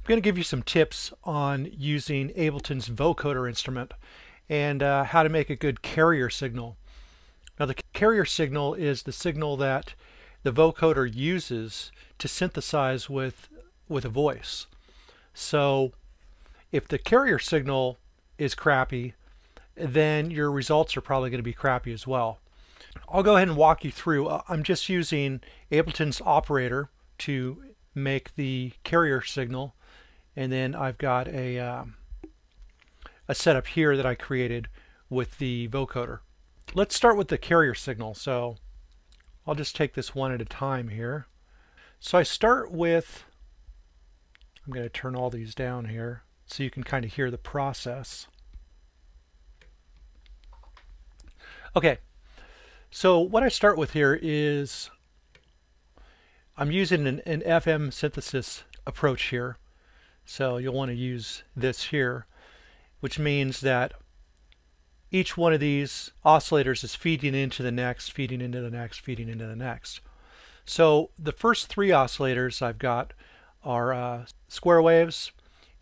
I'm going to give you some tips on using Ableton's vocoder instrument and uh, how to make a good carrier signal. Now the carrier signal is the signal that the vocoder uses to synthesize with with a voice. So if the carrier signal is crappy, then your results are probably going to be crappy as well. I'll go ahead and walk you through. Uh, I'm just using Ableton's operator to make the carrier signal and then I've got a, um, a setup here that I created with the vocoder. Let's start with the carrier signal. So I'll just take this one at a time here. So I start with, I'm going to turn all these down here so you can kind of hear the process. Okay, so what I start with here is I'm using an, an FM synthesis approach here. So you'll want to use this here, which means that each one of these oscillators is feeding into the next, feeding into the next, feeding into the next. So the first three oscillators I've got are uh, square waves,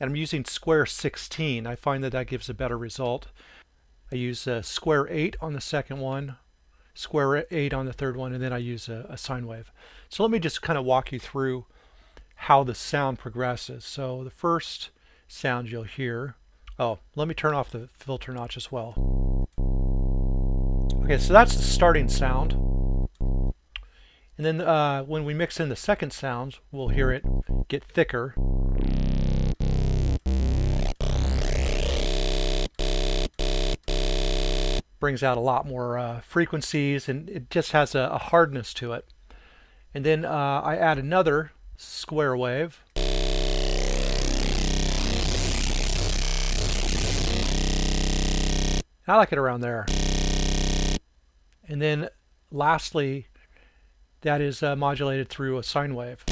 and I'm using square 16. I find that that gives a better result. I use a square 8 on the second one, square 8 on the third one, and then I use a, a sine wave. So let me just kind of walk you through how the sound progresses. So the first sound you'll hear, oh, let me turn off the filter notch as well. Okay, so that's the starting sound. And then uh, when we mix in the second sound, we'll hear it get thicker. Brings out a lot more uh, frequencies and it just has a, a, hardness to it. And then uh, I add another square wave. I like it around there. And then lastly, that is uh, modulated through a sine wave.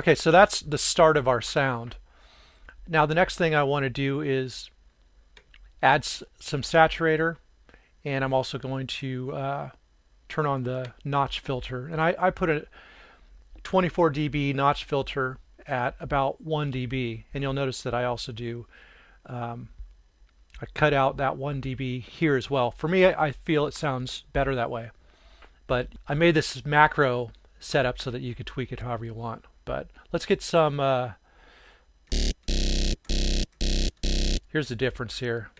Okay, so that's the start of our sound. Now the next thing I want to do is add some saturator and I'm also going to uh, turn on the notch filter. And I, I put a 24 dB notch filter at about 1 dB. And you'll notice that I also do um, I cut out that 1 dB here as well. For me I feel it sounds better that way. But I made this macro setup so that you could tweak it however you want. But let's get some uh, here's the difference here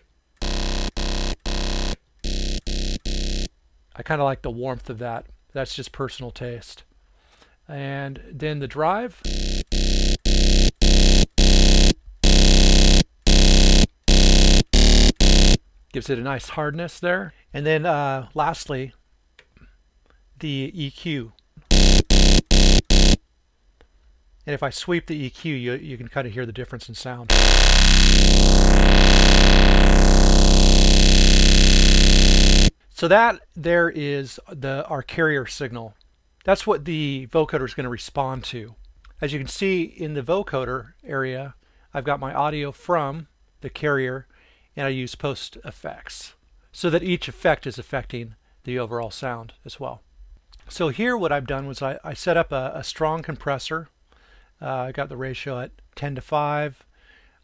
I kind of like the warmth of that. That's just personal taste. And then the drive. Gives it a nice hardness there. And then uh, lastly, the EQ. And if I sweep the EQ, you, you can kind of hear the difference in sound. So that there is the our carrier signal. That's what the vocoder is going to respond to. As you can see in the vocoder area, I've got my audio from the carrier and I use post effects so that each effect is affecting the overall sound as well. So here what I've done was I, I set up a, a strong compressor. Uh, I got the ratio at 10 to 5.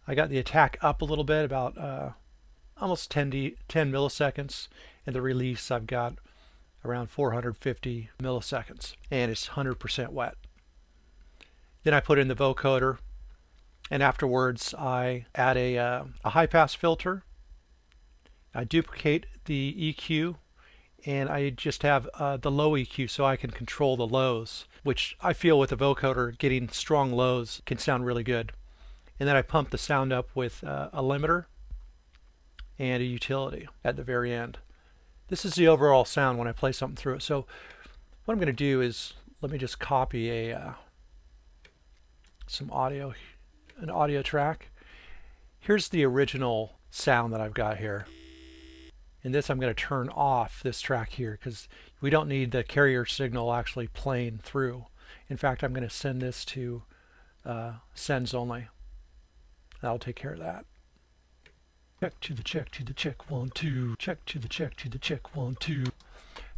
I got the attack up a little bit, about uh, almost 10, 10 milliseconds and the release I've got around 450 milliseconds and it's 100% wet. Then I put in the vocoder and afterwards I add a, uh, a high pass filter. I duplicate the EQ and I just have uh, the low EQ so I can control the lows, which I feel with the vocoder getting strong lows can sound really good. And then I pump the sound up with uh, a limiter and a utility at the very end. This is the overall sound when I play something through it. So what I'm going to do is let me just copy a uh, some audio, an audio track. Here's the original sound that I've got here. And this I'm going to turn off this track here because we don't need the carrier signal actually playing through. In fact, I'm going to send this to uh, sends only. That'll take care of that. Check to the check to the check one two. Check to the check to the check one two.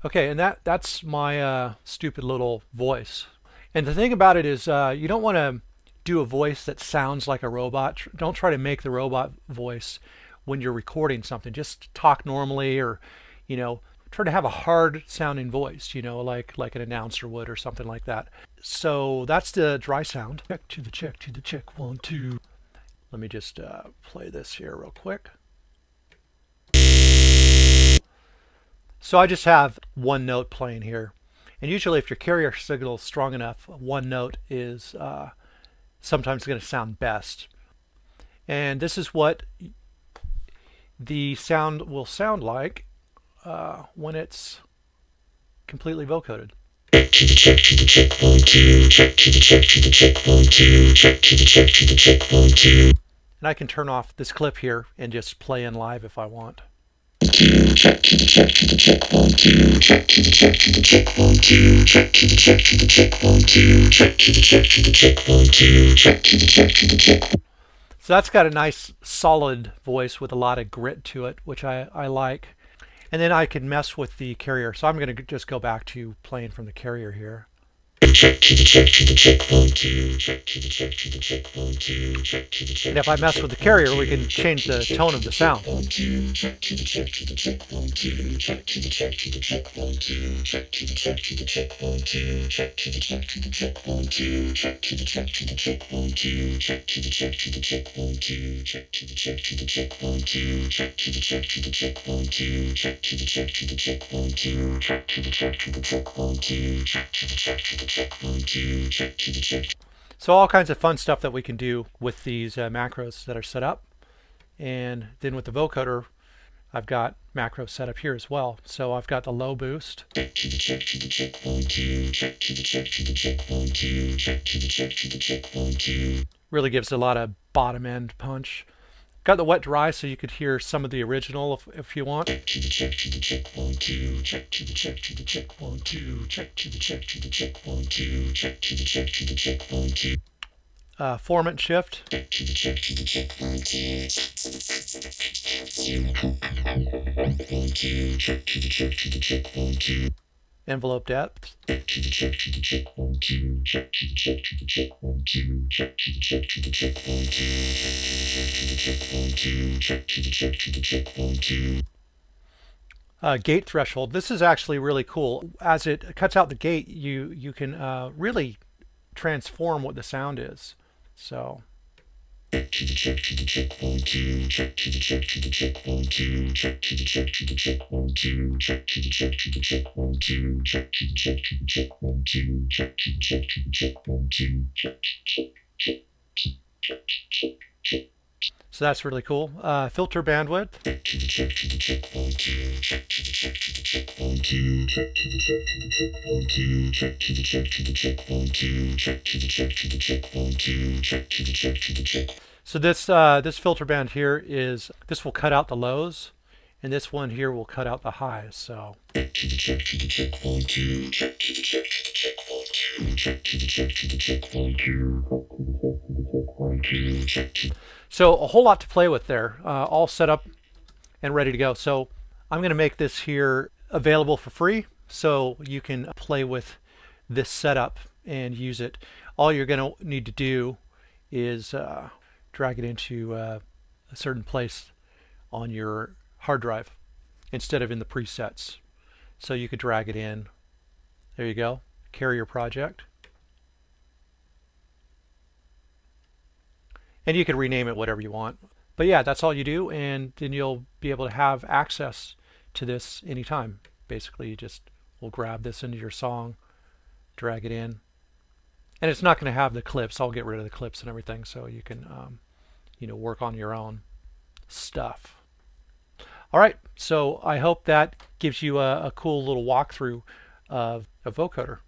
Okay, and that that's my uh, stupid little voice. And the thing about it is, uh, you don't want to do a voice that sounds like a robot. Don't try to make the robot voice when you're recording something. Just talk normally, or you know, try to have a hard sounding voice. You know, like like an announcer would, or something like that. So that's the dry sound. Check to the check to the check. One two. Let me just uh, play this here real quick. So I just have one note playing here. And usually if your carrier signal is strong enough, one note is uh, sometimes going to sound best. And this is what the sound will sound like uh, when it's completely vocoded. And I can turn off this clip here and just play in live if I want. So that's got a nice solid voice with a lot of grit to it, which I, I like. And then I can mess with the carrier. So I'm going to just go back to playing from the carrier here. Check to the check to the check one two. Check to the check to the check one two. Check to the check. And if I mess with the carrier, we can change the tone of the sound. Check to the check to the check one two. Check to the check to the check one two. Check to the check to the check one two. Check to the check to the check one two. Check to the check to the check one two. Check to the check to the check one two. Check to the check to the check one two. Check to the check to the check one two. Check to the check to the check one two. Check to the check to the check one two. Check to the check to the check one, two, check check. So all kinds of fun stuff that we can do with these uh, macros that are set up. And then with the vocoder, I've got macros set up here as well. So I've got the low boost. Check to the check to the check one two. Check to the check to the check one two. Check to the check to the check one two. Really gives a lot of bottom end punch. Got the wet dry so you could hear some of the original if, if you want. Check to the check to the check one two check to the check to the check one two check to the check to the check one two check to the check to the check one two. Uh, formant shift. Check to the check to the check one two check to the check to the check one two envelope depth to the check to the check one two check to the check to the check one two check to the check to the check one two check to the check to the check one two check to the check to the check one two uh, gate threshold. This is actually really cool. As it cuts out the gate, you you can uh, really transform what the sound is. So check to the check to the check one two check to the check to the check one two check to the check to the check one two check to the check to the check one two check to the check to the check one two check to the check to the check one two check check check check check check so that's really cool. Uh, filter bandwidth. So this uh, this filter band here is this will cut out the lows, and this one here will cut out the highs. So. So a whole lot to play with there, uh, all set up and ready to go. So I'm going to make this here available for free so you can play with this setup and use it. All you're going to need to do is uh, drag it into uh, a certain place on your hard drive instead of in the presets. So you could drag it in. There you go. Carrier project. And you can rename it whatever you want. But yeah, that's all you do, and then you'll be able to have access to this anytime. Basically, you just will grab this into your song, drag it in. And it's not going to have the clips. I'll get rid of the clips and everything so you can, um, you know, work on your own stuff. All right, so I hope that gives you a, a cool little walkthrough of a vocoder.